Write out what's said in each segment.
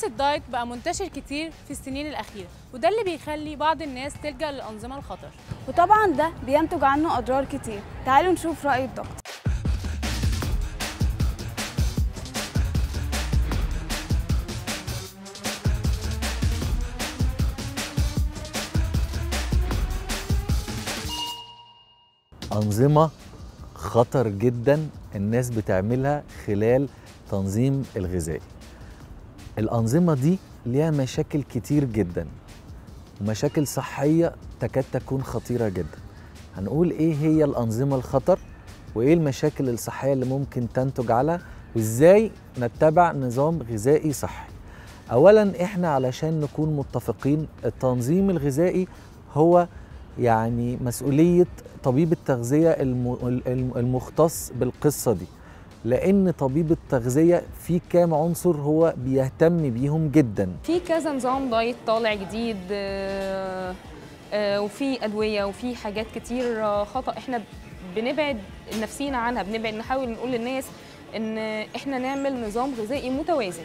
لبس الدايت بقى منتشر كتير في السنين الأخيرة وده اللي بيخلي بعض الناس تلجأ للأنظمة الخطر. وطبعا ده بينتج عنه أضرار كتير. تعالوا نشوف رأي الدكتور. أنظمة خطر جدا الناس بتعملها خلال تنظيم الغذائي. الأنظمة دي ليها مشاكل كتير جدا ومشاكل صحية تكاد تكون خطيرة جدا. هنقول إيه هي الأنظمة الخطر وإيه المشاكل الصحية اللي ممكن تنتج عنها وإزاي نتبع نظام غذائي صحي؟ أولا إحنا علشان نكون متفقين التنظيم الغذائي هو يعني مسؤولية طبيب التغذية الم- الم- المختص بالقصة دي. لأن طبيب التغذية في كام عنصر هو بيهتم بيهم جدا. في كذا نظام دايت طالع جديد آه، آه، وفي أدوية وفي حاجات كتير آه، خطأ. إحنا بنبعد نفسينا عنها بنبعد نحاول نقول للناس إن إحنا نعمل نظام غذائي متوازن.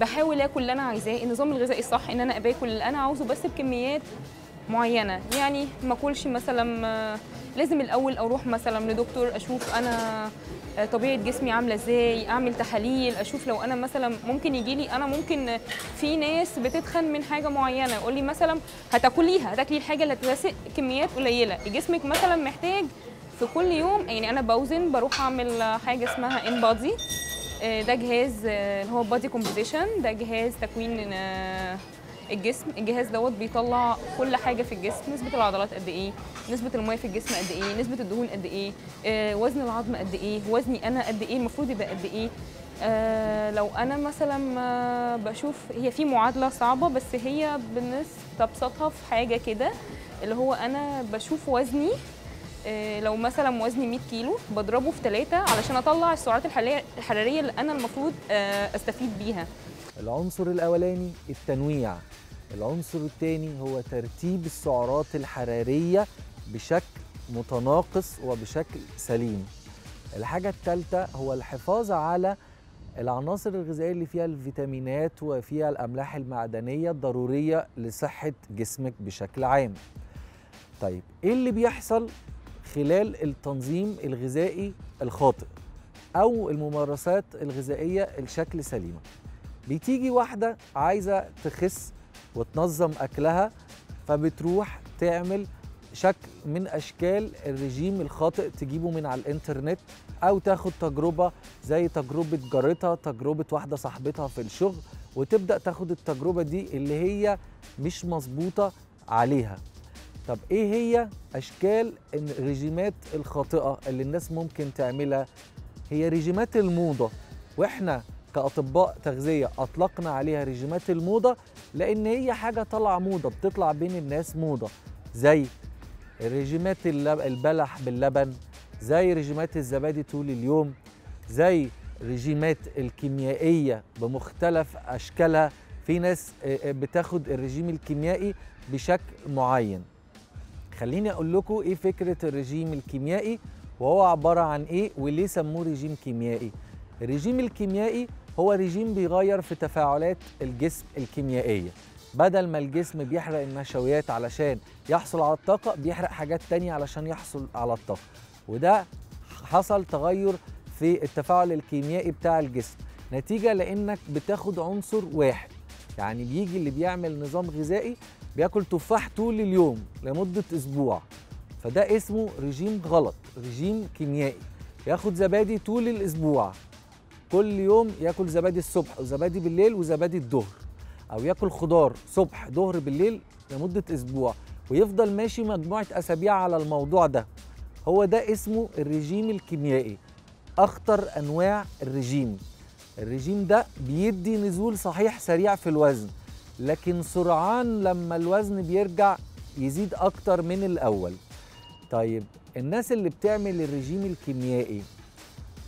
بحاول آكل اللي أنا عايزاه. النظام الغذائي الصح إن أنا باكل اللي أنا عاوزه بس بكميات معينة. يعني ما أكلش مثلا لازم الأول أروح مثلا لدكتور أشوف أنا آه، طبيعة جسمي عاملة إزاي أعمل تحاليل أشوف لو أنا مثلا ممكن يجي لي أنا ممكن في ناس بتتخن من حاجة معينة يقول لي مثلا هتاكليها هتاكلي الحاجة اللي هتغسل كميات قليلة. جسمك مثلا محتاج في كل يوم يعني أنا بوزن بروح أعمل حاجة اسمها ان بادي ده جهاز آه، اللي هو body composition ده جهاز تكوين آه، الجسم الجهاز دوت بيطلع كل حاجة في الجسم نسبة العضلات قد إيه نسبة الميه في الجسم قد إيه نسبة الدهون قد إيه آه، وزن العظم قد إيه وزني أنا قد إيه المفروض يبقى قد إيه. آه، لو أنا مثلا بشوف هي في معادلة صعبة بس هي بنستبسطها في حاجة كده اللي هو أنا بشوف وزني آه، لو مثلا وزني 100 كيلو بضربه في ثلاثة علشان أطلع السعرات الحرارية اللي أنا المفروض آه، أستفيد بيها. العنصر الأولاني التنويع العنصر الثاني هو ترتيب السعرات الحرارية بشكل متناقص وبشكل سليم. الحاجة الثالثة هو الحفاظ على العناصر الغذائية اللي فيها الفيتامينات وفيها الأملاح المعدنية الضرورية لصحة جسمك بشكل عام. طيب إيه اللي بيحصل خلال التنظيم الغذائي الخاطئ أو الممارسات الغذائية الشكل سليمة؟ بتيجي واحدة عايزة تخس وتنظم أكلها فبتروح تعمل شكل من أشكال الرجيم الخاطئ تجيبه من على الإنترنت أو تاخد تجربة زي تجربة جارتها تجربة واحدة صاحبتها في الشغل وتبدأ تاخد التجربة دي اللي هي مش مظبوطة عليها. طب إيه هي أشكال الرجيمات الخاطئة اللي الناس ممكن تعملها؟ هي رجيمات الموضة. وإحنا كأطباء تغذية أطلقنا عليها رجيمات الموضة لأن هي حاجة طالعة موضة بتطلع بين الناس موضة. زي رجيمات اللب- البلح باللبن زي رجيمات الزبادي طول اليوم زي رجيمات الكيميائية بمختلف أشكالها. في ناس آه، آه، بتاخد الرجيم الكيميائي بشكل معين. خليني أقول لكم إيه فكرة الرجيم الكيميائي وهو عبارة عن إيه وليه سموه رجيم كيميائي. الرجيم الكيميائي هو رجيم بيغير في تفاعلات الجسم الكيميائية. بدل ما الجسم بيحرق النشويات علشان يحصل على الطاقة بيحرق حاجات تانية علشان يحصل على الطاقة. وده حصل تغير في التفاعل الكيميائي بتاع الجسم. نتيجة لإنك بتاخد عنصر واحد. يعني بيجي اللي بيعمل نظام غذائي بياكل تفاح طول اليوم لمدة أسبوع. فده اسمه رجيم غلط رجيم كيميائي. ياخد زبادي طول الأسبوع. كل يوم ياكل زبادي الصبح وزبادي بالليل وزبادي الظهر. أو ياكل خضار صبح ظهر بالليل لمدة أسبوع. ويفضل ماشي مجموعة أسابيع على الموضوع ده. هو ده اسمه الرجيم الكيميائي. أخطر أنواع الرجيم. الرجيم ده بيدي نزول صحيح سريع في الوزن لكن سرعان لما الوزن بيرجع يزيد أكتر من الأول. طيب الناس اللي بتعمل الرجيم الكيميائي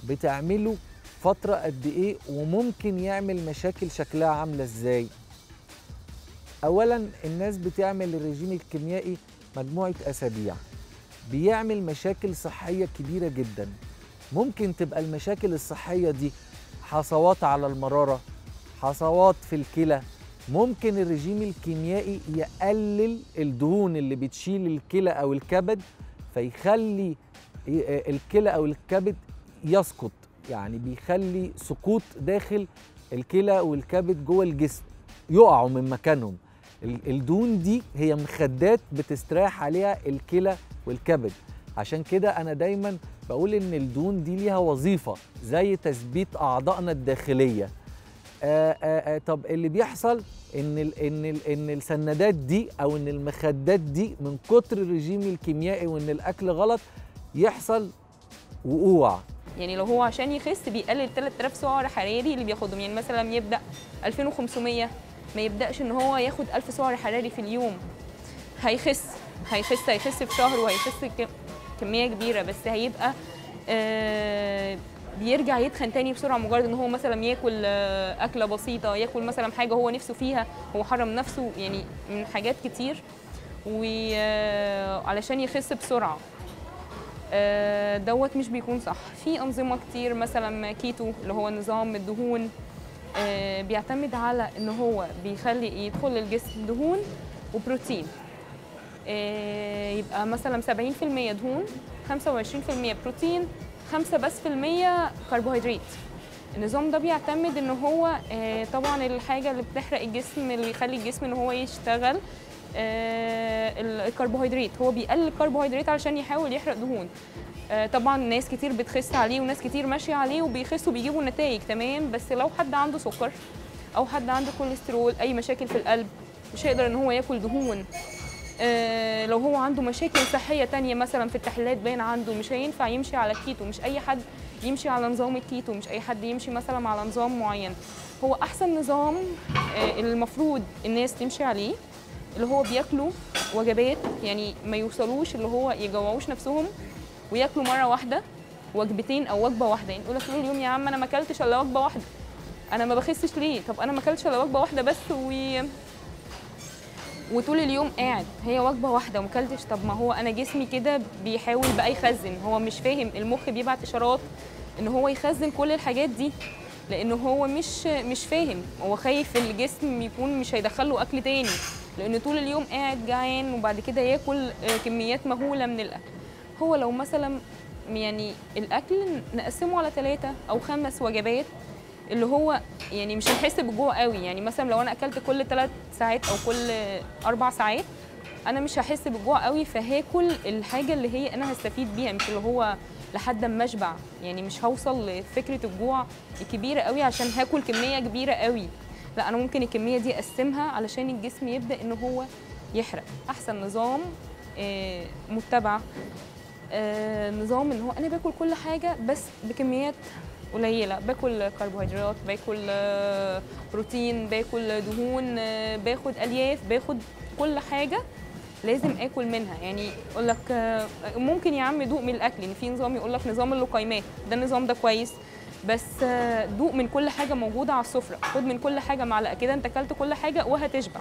بتعمله فترة قد إيه وممكن يعمل مشاكل شكلها عاملة إزاي. اولا الناس بتعمل الرجيم الكيميائي مجموعة أسابيع. بيعمل مشاكل صحية كبيرة جدا. ممكن تبقى المشاكل الصحية دي حصوات على المرارة حصوات في الكلى. ممكن الرجيم الكيميائي يقلل الدهون اللي بتشيل الكلى أو الكبد فيخلي الكلى أو الكبد يسقط. يعني بيخلي سقوط داخل الكلى والكبد جوه الجسم يقعوا من مكانهم. ال- الدهون دي هي مخدات بتستريح عليها الكلى والكبد. عشان كده أنا دايما بقول إن الدهون دي ليها وظيفة زي تثبيت أعضائنا الداخلية. آآ آآ طب اللي بيحصل إن ال إن ال إن السندات دي أو إن المخدات دي من كتر الرجيم الكيميائي وإن الأكل غلط يحصل وقوع. يعني لو هو عشان يخس بيقلل 3000 سعر حراري اللي بياخدهم. يعني مثلا يبدأ 2500 ما يبدأش إن هو ياخد 1000 سعر حراري في اليوم. هيخس هيخس هيخس في شهر وهيخس كمية كبيرة. بس هيبقى آه بيرجع يتخن تاني بسرعة مجرد إن هو مثلا ياكل آه، أكلة بسيطة ياكل مثلا حاجة هو نفسه فيها. هو حرم نفسه يعني من حاجات كتير. وعلشان يخس بسرعة. آه، دوت مش بيكون صح. في أنظمة كتير مثلا كيتو اللي هو نظام الدهون آه، بيعتمد على إن هو بيخلي يدخل الجسم دهون وبروتين. آه، يبقى مثلا 70% دهون 25% بروتين 5 بس في المية كربوهيدرات. النظام ده بيعتمد إن هو آه، طبعا الحاجة اللي بتحرق الجسم اللي يخلي الجسم إن هو يشتغل آه، الكربوهيدرات. هو بيقلل الكربوهيدرات علشان يحاول يحرق دهون. آه، طبعا ناس كتير بتخس عليه وناس كتير ماشية عليه وبيخسوا بيجيبوا نتائج تمام؟ بس لو حد عنده سكر أو حد عنده كوليسترول أي مشاكل في القلب مش هيقدر إن هو ياكل دهون. آه، لو هو عنده مشاكل صحية تانية مثلا في التحليلات باين عنده مش هينفع يمشي على الكيتو مش أي حد يمشي على نظام الكيتو مش أي حد يمشي مثلا على نظام معين. هو أحسن نظام آه، المفروض الناس تمشي عليه اللي هو بياكلوا وجبات يعني ما يوصلوش اللي هو يجوعوش نفسهم وياكلوا مرة واحدة وجبتين أو وجبة واحدة. يعني يقول لك طول اليوم يا عم أنا ما أكلتش إلا وجبة واحدة. أنا ما بخسش ليه؟ طب أنا ما أكلتش إلا وجبة واحدة بس و وطول اليوم قاعد. هي وجبة واحدة وما أكلتش. طب ما هو أنا جسمي كده بيحاول بقى يخزن. هو مش فاهم. المخ بيبعت إشارات إن هو يخزن كل الحاجات دي لأنه هو مش مش فاهم. هو خايف الجسم يكون مش هيدخله أكل تاني. لأنه طول اليوم قاعد جعان وبعد كده ياكل آه، كميات مهولة من الأكل. هو لو مثلا يعني الأكل نقسمه على ثلاثة أو خمس وجبات اللي هو يعني مش هنحس بالجوع قوي. يعني مثلا لو أنا أكلت كل ثلاث ساعات أو كل أربع ساعات أنا مش هحس بالجوع قوي فهاكل الحاجة اللي هي أنا هستفيد بيها مش اللي هو لحد ما أشبع. يعني مش هوصل لفكرة الجوع الكبيرة قوي عشان هاكل كمية كبيرة قوي. لا أنا ممكن الكمية دي أقسمها علشان الجسم يبدأ إن هو يحرق. أحسن نظام آه، متبع آه، نظام إن هو أنا باكل كل حاجة بس بكميات قليلة. باكل كربوهيدرات باكل آه، بروتين باكل دهون باخد ألياف باخد كل حاجة لازم آكل منها. يعني يقول لك ممكن يا عم دوق من الأكل. يعني في نظام يقول لك نظام اللقيمات. ده النظام ده كويس. بس دوق من كل حاجة موجودة على السفرة. خد من كل حاجة معلقة كده انت اكلت كل حاجة وهتشبع.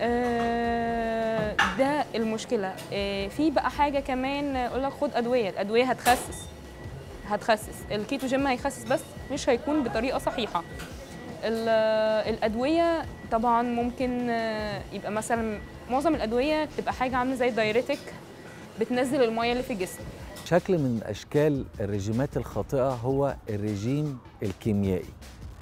آه، ده المشكلة. آه، في بقى حاجة كمان يقول لك خد أدوية. الأدوية هتخسس. هتخسس. الكيتو جيم هيخسس بس مش هيكون بطريقة صحيحة. ال- الأدوية طبعا ممكن آه، يبقى مثلا معظم الأدوية تبقى حاجة عاملة زي ال diuretic بتنزل المية اللي في الجسم. شكل من أشكال الرجيمات الخاطئة هو الرجيم الكيميائي.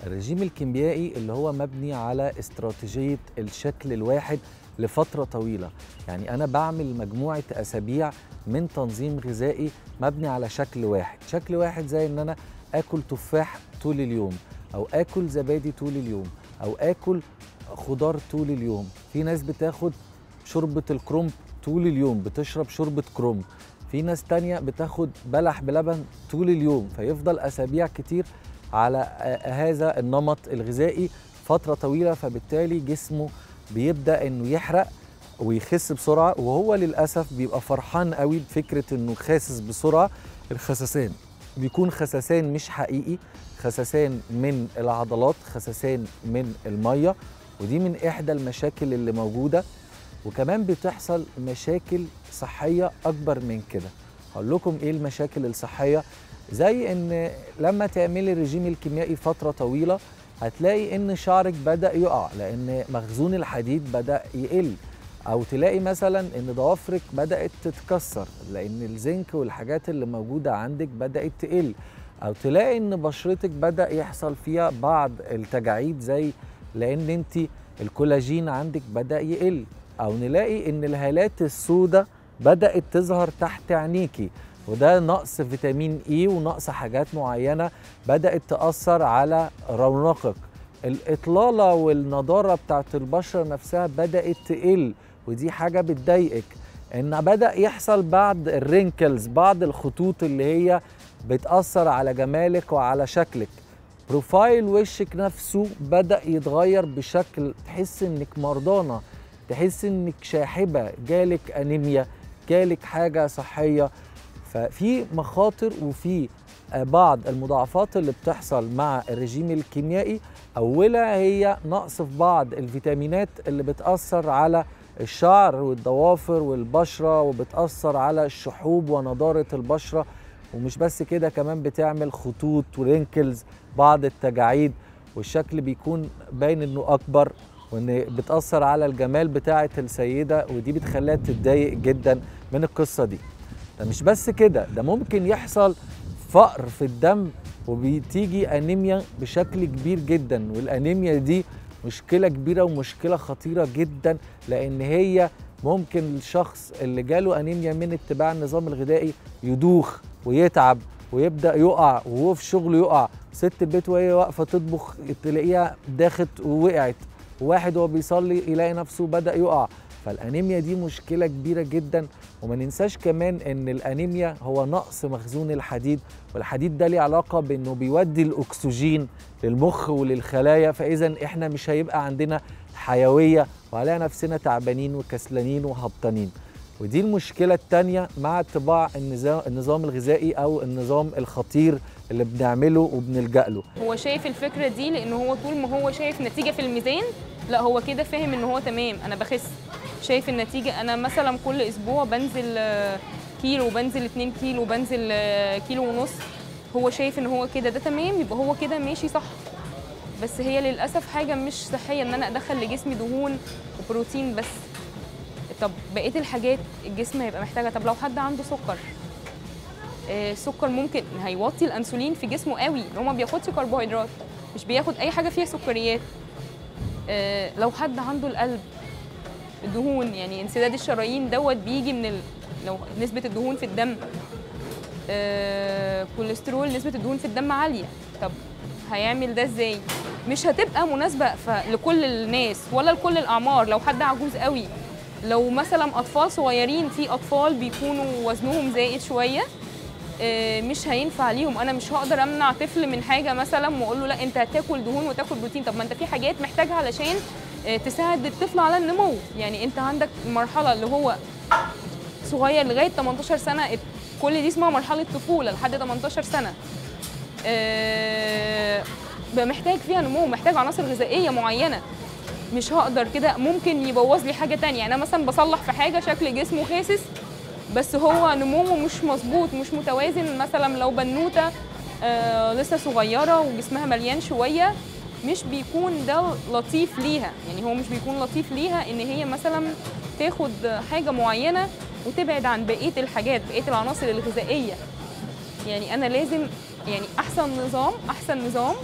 الرجيم الكيميائي اللي هو مبني على استراتيجية الشكل الواحد لفترة طويلة. يعني أنا بعمل مجموعة أسابيع من تنظيم غذائي مبني على شكل واحد. شكل واحد زي إن أنا آكل تفاح طول اليوم أو آكل زبادي طول اليوم أو آكل خضار طول اليوم. في ناس بتاخد شوربة الكرنب طول اليوم بتشرب شوربة كرنب. في ناس تانية بتاخد بلح بلبن طول اليوم فيفضل أسابيع كتير على آه، هذا النمط الغذائي فترة طويلة فبالتالي جسمه بيبدأ إنه يحرق ويخس بسرعة وهو للأسف بيبقى فرحان قوي بفكرة إنه خاسس بسرعة الخسسان بيكون خسسان مش حقيقي خسسان من العضلات خسسان من المية ودي من إحدى المشاكل اللي موجودة. وكمان بتحصل مشاكل صحية أكبر من كده. هقول لكم إيه المشاكل الصحية. زي إن لما تعملي الرجيم الكيميائي فترة طويلة هتلاقي إن شعرك بدأ يقع لأن مخزون الحديد بدأ يقل. أو تلاقي مثلا إن ضوافرك بدأت تتكسر لأن الزنك والحاجات اللي موجودة عندك بدأت تقل. أو تلاقي إن بشرتك بدأ يحصل فيها بعض التجاعيد زي لأن انت الكولاجين عندك بدأ يقل. أو نلاقي ان الهالات السوداء بدأت تظهر تحت عينيكي. وده نقص فيتامين E ونقص حاجات معينة بدأت تأثر على رونقك. الإطلالة والنضارة بتاعت البشرة نفسها بدأت تقل ودي حاجة بتضايقك. إن بدأ يحصل بعض ال wrinkles بعض الخطوط اللي هي بتأثر على جمالك وعلى شكلك. بروفايل وشك نفسه بدأ يتغير بشكل تحس إنك مرضانة. تحس إنك شاحبة جالك أنيميا جالك حاجة صحية. ففي مخاطر وفي بعض المضاعفات اللي بتحصل مع الرجيم الكيميائي. اولها هي نقص في بعض الفيتامينات اللي بتأثر على الشعر والضوافر والبشرة وبتأثر على الشحوب ونضارة البشرة. ومش بس كده كمان بتعمل خطوط ورينكلز بعض التجاعيد. والشكل بيكون باين إنه أكبر. وإن بتأثر على الجمال بتاعة السيدة ودي بتخليها تتضايق جدا من القصة دي. ده مش بس كده ده ممكن يحصل فقر في الدم وبتيجي أنيميا بشكل كبير جدا. والأنيميا دي مشكلة كبيرة ومشكلة خطيرة جدا لأن هي ممكن الشخص اللي جاله أنيميا من اتباع النظام الغذائي يدوخ ويتعب ويبدأ يقع وهو في شغله يقع. ست البيت وهي واقفة تطبخ تلاقيها داخت ووقعت. واحد وهو بيصلي يلاقي نفسه بدأ يقع. فالأنيميا دي مشكلة كبيرة جدا. وما ننساش كمان إن الأنيميا هو نقص مخزون الحديد والحديد ده ليه علاقة بإنه بيودي الأكسجين للمخ وللخلايا. فاذا إحنا مش هيبقى عندنا حيوية وعليها نفسنا تعبانين وكسلانين وهبطانين. ودي المشكلة الثانية مع اتباع النظام الغذائي أو النظام الخطير اللي بنعمله وبنلجأ له. هو شايف الفكرة دي لأن هو طول ما هو شايف نتيجة في الميزان لا هو كده فاهم إن هو تمام أنا بخس. شايف النتيجة أنا مثلا كل أسبوع بنزل آه، كيلو بنزل 2 كيلو بنزل كيلو ونص. هو شايف إن هو كده ده تمام يبقى هو كده ماشي صح. بس هي للأسف حاجة مش صحية إن أنا أدخل لجسمي دهون وبروتين بس. طب بقية الحاجات الجسم هيبقى محتاجها. طب لو حد عنده سكر السكر ممكن هيوطي الانسولين في جسمه قوي لو ما بياخدش كربوهيدرات مش بياخد أي حاجة فيها سكريات. آه، لو حد عنده القلب الدهون يعني انسداد الشرايين دوت بيجي من ال... لو نسبة الدهون في الدم. آه، كوليسترول نسبة الدهون في الدم عالية. طب هيعمل ده إزاي؟ مش هتبقى مناسبة لكل الناس ولا لكل الأعمار. لو حد عجوز قوي لو مثلا أطفال صغيرين في أطفال بيكونوا وزنهم زائد شوية آه، مش هينفع ليهم. أنا مش هقدر أمنع طفل من حاجة مثلا وأقول له لا أنت هتاكل دهون وتاكل بروتين. طب ما أنت في حاجات محتاجها علشان آه، تساعد الطفل على النمو يعني أنت عندك المرحله اللي هو صغير لغاية 18 سنة. كل دي اسمها مرحلة طفولة لحد 18 سنة. آه، محتاج فيها نمو محتاج عناصر غذائية معينة. مش هقدر كده. ممكن يبوظ لي حاجة تانية. يعني أنا مثلا بصلح في حاجة شكل جسمه خاسس بس هو نموه مش مظبوط مش متوازن. مثلا لو بنوتة آه لسه صغيرة وجسمها مليان شوية مش بيكون ده لطيف ليها. يعني هو مش بيكون لطيف ليها إن هي مثلا تاخد حاجة معينة وتبعد عن بقية الحاجات بقية العناصر الغذائية. يعني أنا لازم يعني أحسن نظام أحسن نظام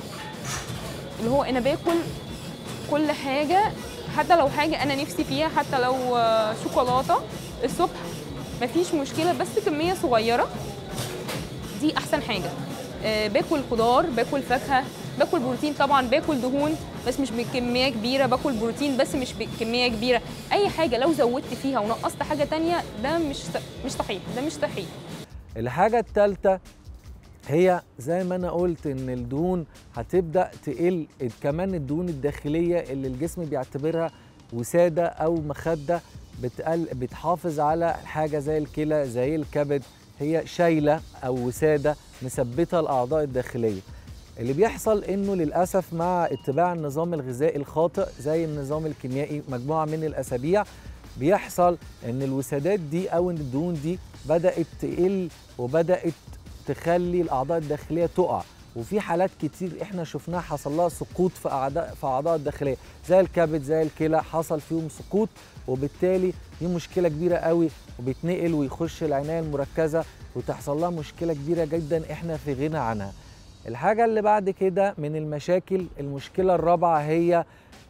اللي هو أنا باكل كل حاجة حتى لو حاجة أنا نفسي فيها حتى لو آه، شوكولاتة الصبح مفيش مشكلة بس كمية صغيرة دي أحسن حاجة. آه، باكل خضار باكل فاكهة باكل بروتين طبعا باكل دهون بس مش بكمية كبيرة. باكل بروتين بس مش بكمية كبيرة. أي حاجة لو زودت فيها ونقصت حاجة تانية ده مش مش صحيح ده مش صحيح. الحاجة الثالثة هي زي ما أنا قلت إن الدهون هتبدأ تقل. كمان الدهون الداخلية اللي الجسم بيعتبرها وسادة أو مخدة بتقل بتحافظ على حاجة زي الكلى زي الكبد هي شايلة أو وسادة مثبتة الاعضاء الداخلية. اللي بيحصل إنه للأسف مع اتباع النظام الغذائي الخاطئ زي النظام الكيميائي مجموعة من الأسابيع بيحصل إن الوسادات دي أو الدهون دي بدأت تقل وبدأت تخلي الأعضاء الداخلية تقع. وفي حالات كتير إحنا شفناها حصل لها سقوط في اعضاء في أعضاء الداخلية زي الكبد زي الكلى حصل فيهم سقوط وبالتالي دي مشكلة كبيرة قوي وبيتنقل ويخش العناية المركزة وتحصل لها مشكلة كبيرة جدا إحنا في غنى عنها. الحاجة اللي بعد كده من المشاكل المشكلة الرابعة هي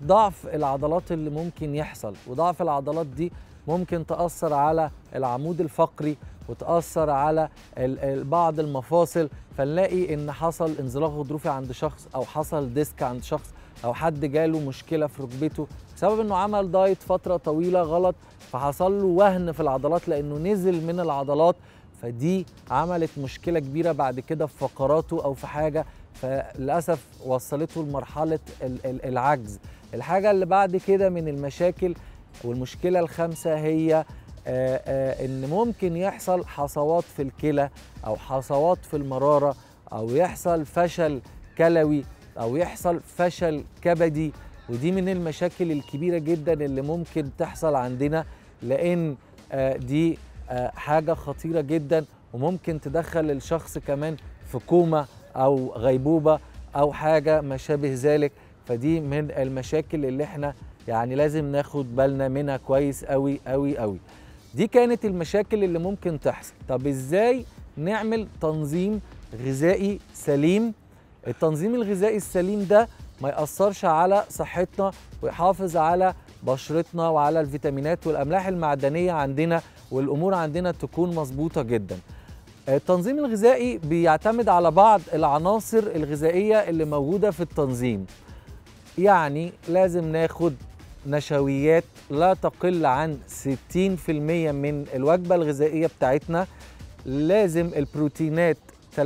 ضعف العضلات اللي ممكن يحصل. وضعف العضلات دي ممكن تأثر على العمود الفقري وتأثر على بعض المفاصل. فنلاقي إن حصل انزلاق غضروفي عند شخص أو حصل ديسك عند شخص أو حد جاله مشكلة في ركبته بسبب إنه عمل دايت فترة طويلة غلط فحصل له وهن في العضلات لأنه نزل من العضلات فدي عملت مشكلة كبيرة بعد كده في فقراته أو في حاجة فللأسف وصلته لمرحلة ال- ال- العجز. الحاجة اللي بعد كده من المشاكل والمشكلة الخامسة هي آه، آه، إن ممكن يحصل حصوات في الكلى أو حصوات في المرارة أو يحصل فشل كلوي أو يحصل فشل كبدي ودي من المشاكل الكبيرة جدا اللي ممكن تحصل عندنا لأن آه، دي آه، حاجة خطيرة جدا وممكن تدخل الشخص كمان في كوما أو غيبوبة أو حاجة ما شابه ذلك. فدي من المشاكل اللي إحنا يعني لازم ناخد بالنا منها كويس قوي قوي قوي دي كانت المشاكل اللي ممكن تحصل. طب إزاي نعمل تنظيم غذائي سليم؟ التنظيم الغذائي السليم ده ما يأثرش على صحتنا ويحافظ على بشرتنا وعلى الفيتامينات والأملاح المعدنية عندنا والأمور عندنا تكون مظبوطة جدا. التنظيم الغذائي بيعتمد على بعض العناصر الغذائية اللي موجودة في التنظيم. يعني لازم ناخد نشويات لا تقل عن 60% من الوجبة الغذائية بتاعتنا. لازم البروتينات 30%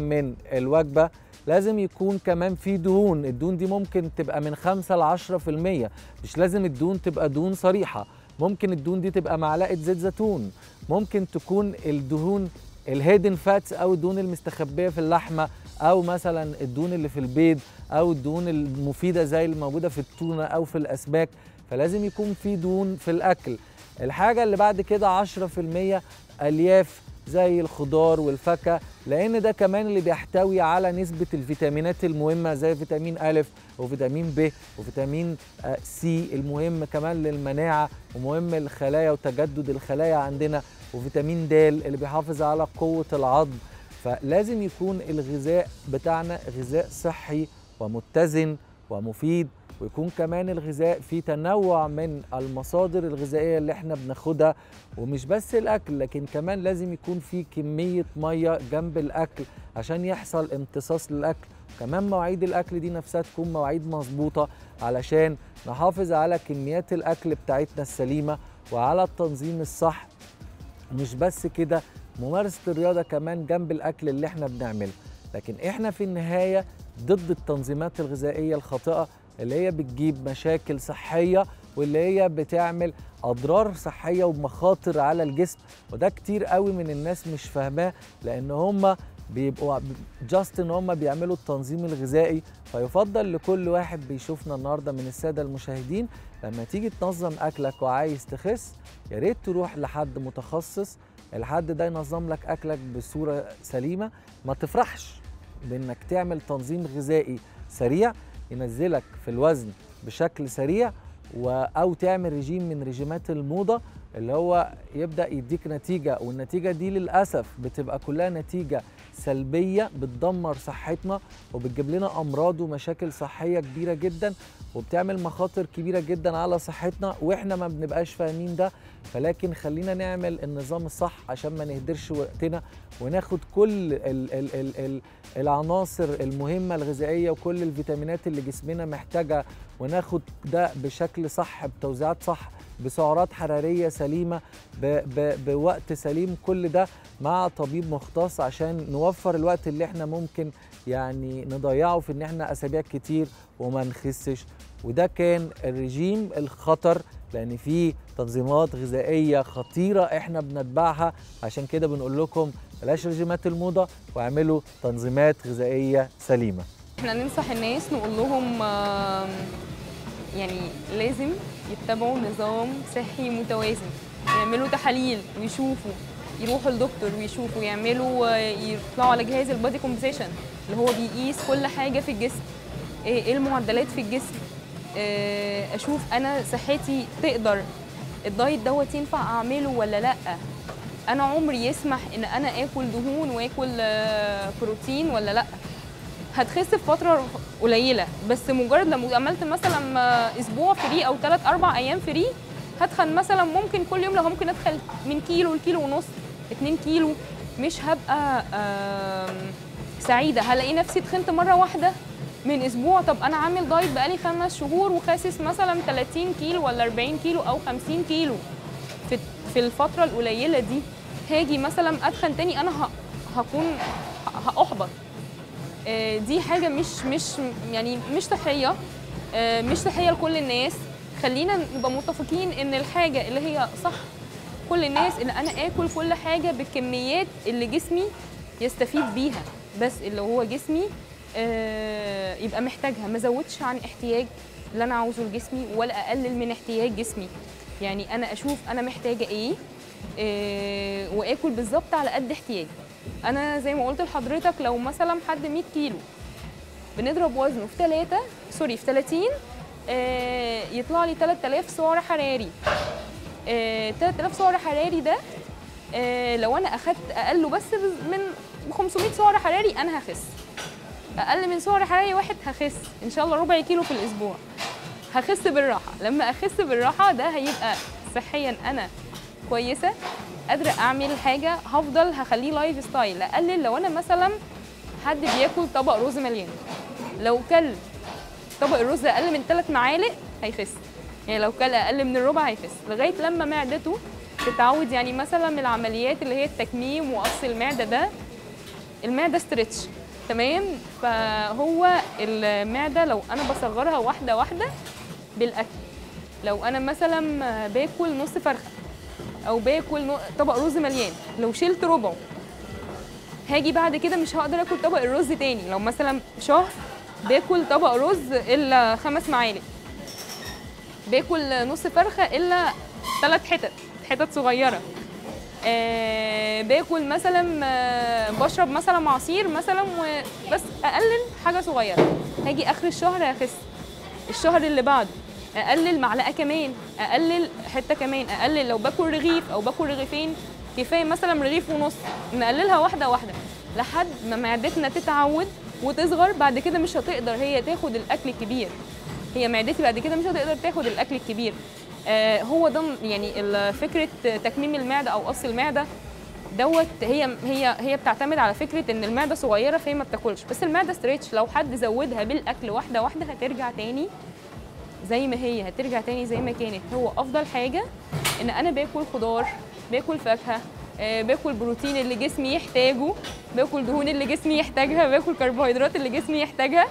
من الوجبة لازم يكون كمان في دهون. الدهون دي ممكن تبقى من 5 ل 10% مش لازم الدهون تبقى دهون صريحة. ممكن الدهون دي تبقى معلقة زيت زيتون. ممكن تكون الدهون الهيدن فاتس أو الدهون المستخبية في اللحمة أو مثلا الدهون اللي في البيض أو الدهون المفيدة زي اللي موجوده في التونة أو في الأسماك. فلازم يكون في دهون في الأكل. الحاجة اللي بعد كده 10% ألياف زي الخضار والفاكهة لأن ده كمان اللي بيحتوي على نسبة الفيتامينات المهمة زي فيتامين أ وفيتامين ب وفيتامين سي المهم كمان للمناعة ومهم للخلايا وتجدد الخلايا عندنا وفيتامين د اللي بيحافظ على قوة العظم. فلازم يكون الغذاء بتاعنا غذاء صحي ومتزن ومفيد. ويكون كمان الغذاء فيه تنوع من المصادر الغذائية اللي إحنا بناخدها ومش بس الأكل لكن كمان لازم يكون في كمية مية جنب الأكل عشان يحصل امتصاص للأكل. كمان مواعيد الأكل دي نفسها تكون مواعيد مظبوطة علشان نحافظ على كميات الأكل بتاعتنا السليمة وعلى التنظيم الصح. مش بس كده ممارسة الرياضة كمان جنب الأكل اللي إحنا بنعمله. لكن إحنا في النهاية ضد التنظيمات الغذائية الخاطئة اللي هي بتجيب مشاكل صحية واللي هي بتعمل أضرار صحية ومخاطر على الجسم. وده كتير قوي من الناس مش فاهماه لأن هم بيبقوا جاست إن هم بيعملوا التنظيم الغذائي. فيفضل لكل واحد بيشوفنا النهارده من السادة المشاهدين لما تيجي تنظم أكلك وعايز تخس يا ريت تروح لحد متخصص. الحد ده ينظم لك أكلك بصورة سليمة. ما تفرحش بإنك تعمل تنظيم غذائي سريع. ينزلك في الوزن بشكل سريع أو تعمل رجيم من رجيمات الموضة اللي هو يبدأ يديك نتيجة والنتيجة دي للأسف بتبقى كلها نتيجة سلبية بتدمر صحتنا وبتجيب لنا أمراض ومشاكل صحية كبيرة جدا وبتعمل مخاطر كبيرة جدا على صحتنا وإحنا ما بنبقاش فاهمين ده. فلكن خلينا نعمل النظام الصح عشان ما نهدرش وقتنا وناخد كل ال ال ال ال العناصر المهمة الغذائية وكل الفيتامينات اللي جسمنا محتاجها وناخد ده بشكل صح بتوزيعات صح. بسعرات حرارية سليمة ب ب بوقت سليم. كل ده مع طبيب مختص عشان نوفر الوقت اللي إحنا ممكن يعني نضيعه في ان إحنا أسابيع كتير وما نخسش. وده كان الرجيم الخطر لأن في تنظيمات غذائية خطيرة إحنا بنتبعها. عشان كده بنقول لكم بلاش رجيمات الموضة واعملوا تنظيمات غذائية سليمة. إحنا ننصح الناس نقول لهم يعني لازم يتبعوا نظام صحي متوازن. يعملوا تحاليل ويشوفوا يروحوا لدكتور ويشوفوا يعملوا آه، يطلعوا على جهاز البادي كومبوزيشن اللي هو بيقيس كل حاجة في الجسم. إيه إيه المعدلات في الجسم؟ آه، أشوف أنا صحتي تقدر الدايت دوت ينفع أعمله ولا لأ؟ أنا عمري يسمح إن أنا آكل دهون وآكل آه، بروتين ولا لأ؟ هتخس في فترة قليلة بس مجرد لما عملت مثلا أسبوع free أو 3 4 أيام free هتخن مثلا ممكن كل يوم لو ممكن ادخل من كيلو لكيلو ونص 2 كيلو. مش هبقى سعيدة. هلاقي نفسي تخنت مرة واحدة من أسبوع. طب أنا عامل دايت بقالي خمس شهور وخاسس مثلا 30 كيلو ولا 40 كيلو أو 50 كيلو في في الفترة القليلة دي. هاجي مثلا أتخن تاني أنا هكون هأحبط. دي حاجة مش مش يعني مش صحيه آه، مش صحيه لكل الناس. خلينا نبقى متفقين إن الحاجة اللي هي صح كل الناس إن أنا آكل كل حاجة بالكميات اللي جسمي يستفيد بيها. بس اللي هو جسمي آه، يبقى محتاجها. ما زودش عن احتياج اللي أنا عاوزه لجسمي ولا أقلل من احتياج جسمي. يعني أنا أشوف أنا محتاجة إيه آه، وآكل بالظبط على قد احتياجي. أنا زي ما قلت لحضرتك لو مثلا حد 100 كيلو بنضرب وزنه في 3 سوري في 30 آه، يطلع لي 3000 سعر حراري. آه، 3000 سعر حراري ده آه، لو أنا أخدت أقله بس من 500 سعر حراري أنا هخس. أقل من سعر حراري واحد هخس. إن شاء الله ربع كيلو في الأسبوع. هخس بالراحة. لما أخس بالراحة ده هيبقى صحيا أنا كويسة. قادره أعمل حاجة هفضل هخليه lifestyle أقلل لو أنا مثلا حد بياكل طبق رز مليان. لو كل طبق الرز أقل من 3 معالق هيخس. يعني لو كل أقل من الربع هيخس. لغاية لما معدته تتعود يعني مثلا من العمليات اللي هي التكميم وقص المعدة ده المعدة ستريتش تمام؟ فهو المعدة لو أنا بصغرها واحدة واحدة بالأكل. لو أنا مثلا باكل نص فرخة أو باكل طبق رز مليان. لو شلت ربعه هاجي بعد كده مش هقدر آكل طبق الرز تاني. لو مثلا شهر باكل طبق رز إلا خمس معالق. باكل نص فرخة إلا ثلاث حتت حتت صغيرة. آه باكل مثلا آه بشرب مثلا عصير مثلا وبس أقلل حاجة صغيرة. هاجي آخر الشهر أخس. الشهر اللي بعده. أقلل معلقة كمان أقلل حتة كمان أقلل لو باكل رغيف أو باكل رغيفين كفاية مثلا رغيف ونص نقللها واحدة واحدة لحد ما معدتنا تتعود وتصغر بعد كده مش هتقدر هي تاخد الأكل الكبير. هي معدتي بعد كده مش هتقدر تاخد الأكل الكبير. آه هو ده يعني فكرة تكميم المعدة أو قص المعدة دوت هي هي هي بتعتمد على فكرة إن المعدة صغيرة فهي ما بتاكلش. بس المعدة ستريتش لو حد زودها بالأكل واحدة واحدة هترجع تاني زي ما هي هترجع تاني زي ما كانت. هو أفضل حاجة إن أنا باكل خضار باكل فاكهة آه، باكل بروتين اللي جسمي يحتاجه باكل دهون اللي جسمي يحتاجها باكل كربوهيدرات اللي جسمي يحتاجها.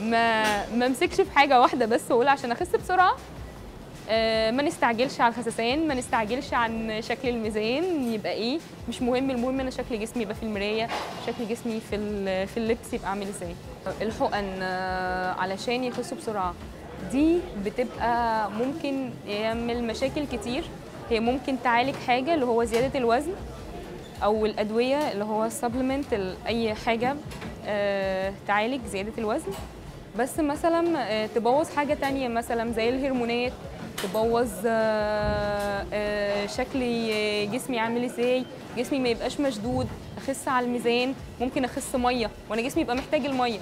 ما ما امسكش في حاجة واحدة بس واقول عشان أخس بسرعة. آه، ما نستعجلش على الخسسان ما نستعجلش عن شكل الميزان. يبقى إيه؟ مش مهم المهم أنا شكل جسمي يبقى في المراية شكل جسمي في في اللبس يبقى عامل إزاي. الحقن آه، علشان يخسوا بسرعة. دي بتبقى ممكن يعمل مشاكل كتير. هي ممكن تعالج حاجة اللي هو زيادة الوزن أو الأدوية اللي هو السبلمنت أي حاجة آه، تعالج زيادة الوزن. بس مثلا آه، تبوظ حاجة تانية مثلا زي الهرمونات تبوظ آه، شكل جسمي عامل إزاي جسمي ما يبقاش مشدود أخس على الميزان ممكن أخس مية وأنا جسمي يبقى محتاج المية.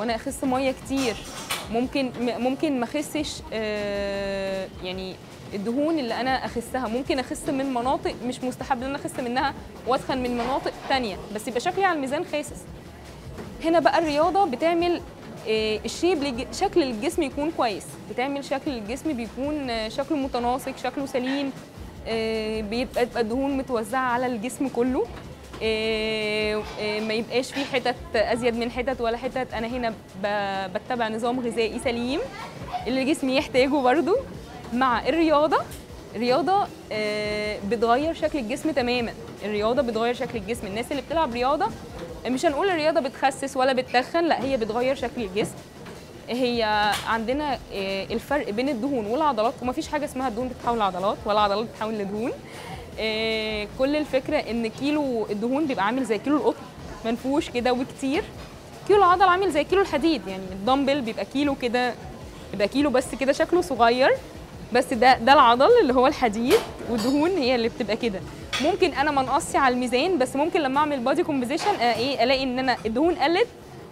وأنا اخس ميه كتير. ممكن ممكن ما اخسش آه، يعني الدهون اللي أنا اخسها. ممكن اخس من مناطق مش مستحب ان أنا اخس منها واتخن من مناطق تانية بس يبقى شكلي على الميزان خاسس. هنا بقى الرياضة بتعمل آه، الشيب شكل الجسم يكون كويس. بتعمل شكل الجسم بيكون آه، شكله متناسق شكله سليم بيبقى الدهون متوزعة على الجسم كله. ما يبقاش في حتت أزيد من حتت ولا حتت. أنا هنا بتبع نظام غذائي سليم اللي جسمي يحتاجه برضو مع الرياضة. الرياضة آه، بتغير شكل الجسم تماما. الرياضة بتغير شكل الجسم. الناس اللي بتلعب رياضة مش هنقول الرياضة بتخسس ولا بتتخن لا هي بتغير شكل الجسم. هي عندنا الفرق بين الدهون والعضلات ومفيش حاجة اسمها الدهون بتتحول لعضلات ولا عضلات بتتحول لدهون. كل الفكرة إن كيلو الدهون بيبقى عامل زي كيلو القطن منفوش كده وكتير. كيلو العضل عامل زي كيلو الحديد يعني الدمبل بيبقى كيلو كده بيبقى كيلو بس كده شكله صغير بس ده ده العضل اللي هو الحديد والدهون هي اللي بتبقى كده. ممكن أنا ما على الميزان بس ممكن لما أعمل body composition إيه ألاقي إن أنا الدهون قلت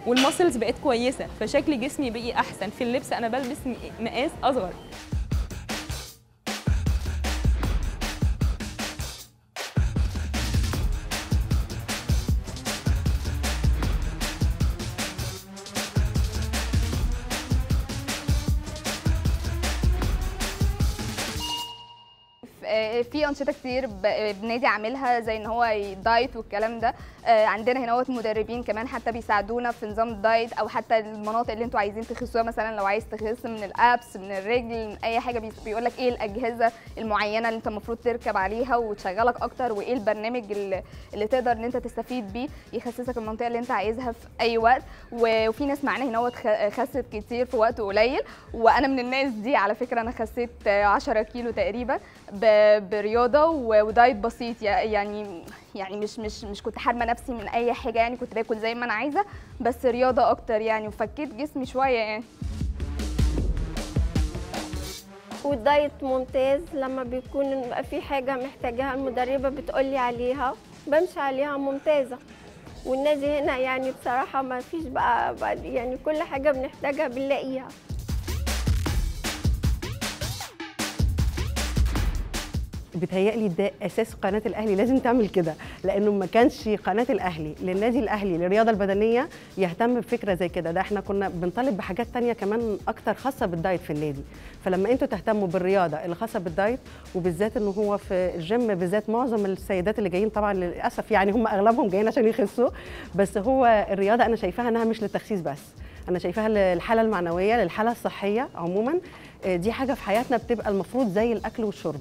والماسلز بقت كويسة فشكل جسمي بقي أحسن. في اللبس أنا بلبس مقاس أصغر. في أنشطة كتير ب- بنادي عاملها زي إن هو دايت والكلام ده. آه، عندنا هنا مدربين كمان حتى بيساعدونا في نظام الدايت أو حتى المناطق اللي أنتوا عايزين تخسوها. مثلا لو عايز تخس من ال abs من الرجل من أي حاجة بيقول لك إيه الأجهزة المعينة اللي انت المفروض تركب عليها وتشغلك أكتر وإيه البرنامج اللي, تقدر إن انت تستفيد بيه يخسسك المنطقة اللي انت عايزها في أي وقت. وفي ناس معانا هنا خست كتير في وقت قليل. وأنا من الناس دي على فكرة أنا خسيت آه، 10 كيلو تقريبا ب- برياضه و- ودايت بسيط. يع- يعني يعني مش مش مش كنت حارمة نفسي من أي حاجة يعني كنت باكل زي ما أنا عايزة بس رياضة أكتر يعني وفكيت جسمي شوية يعني. والدايت ممتاز لما بيكون في حاجة محتاجاها المدربة بتقولي عليها بمشي عليها ممتازة. والنادي هنا يعني بصراحة ما فيش بقى, بقى يعني كل حاجة بنحتاجها بنلاقيها. بتهيألي ده أساس قناة الأهلي لازم تعمل كده لأنه ما كانش قناة الأهلي للنادي الأهلي للرياضة البدنية يهتم بفكرة زي كده. ده إحنا كنا بنطالب بحاجات تانية كمان أكتر خاصة بالدايت في النادي. فلما أنتوا تهتموا بالرياضة اللي خاصة بالدايت وبالذات إنه هو في الجيم بالذات معظم السيدات اللي جايين طبعا للأسف يعني هم أغلبهم جايين عشان يخسوا بس هو الرياضة أنا شايفاها إنها مش للتخسيس بس. أنا شايفاها للحالة المعنوية للحالة الصحية عموما. آه، دي حاجة في حياتنا بتبقى المفروض زي الأكل والشرب.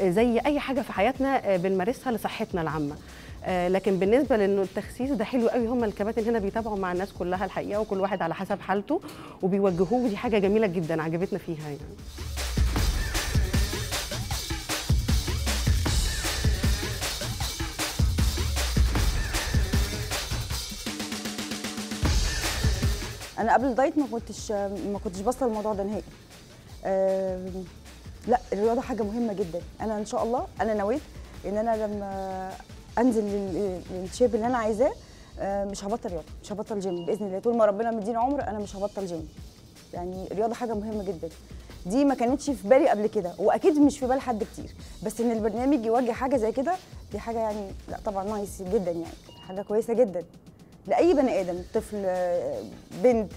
زي أي حاجة في حياتنا بنمارسها لصحتنا العامة. آه، لكن بالنسبة لإنه التخسيس ده حلو قوي. هم الكباتن هنا بيتابعوا مع الناس كلها الحقيقة وكل واحد على حسب حالته وبيوجهوه. ودي حاجة جميلة جدا عجبتنا فيها يعني. أنا قبل الدايت ما كنتش ما كنتش باصه للموضوع ده نهائي. لا الرياضة حاجة مهمة جدا. أنا إن شاء الله أنا نويت إن أنا لما أنزل لل- لل shape اللي أنا عايزاه آه، مش هبطل رياضة مش هبطل جيم بإذن الله طول ما ربنا مديني عمر أنا مش هبطل جيم يعني الرياضة حاجة مهمة جدا. دي ما كانتش في بالي قبل كده وأكيد مش في بال حد كتير. بس إن البرنامج يوجه حاجة زي كده دي حاجة يعني لا طبعا nice جدا يعني حاجة كويسة جدا. لأي بني آدم طفل بنت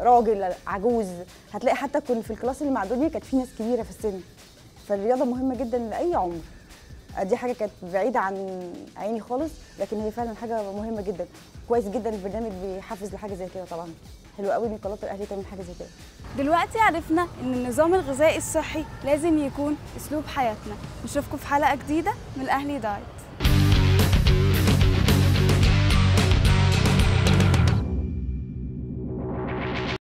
راجل عجوز هتلاقي حتى كنا في الكلاس اللي مع دنيا كانت في ناس كبيرة في السن. فالرياضة مهمة جدا لأي عمر. دي حاجة كانت بعيدة عن عيني خالص لكن هي فعلا حاجة مهمة جدا. كويس جدا البرنامج بيحفز لحاجة زي كده طبعا. حلو قوي إن قناة الأهلي تعمل حاجة زي كده. دلوقتي عرفنا إن النظام الغذائي الصحي لازم يكون أسلوب حياتنا. نشوفكم في حلقة جديدة من الأهلي دايت.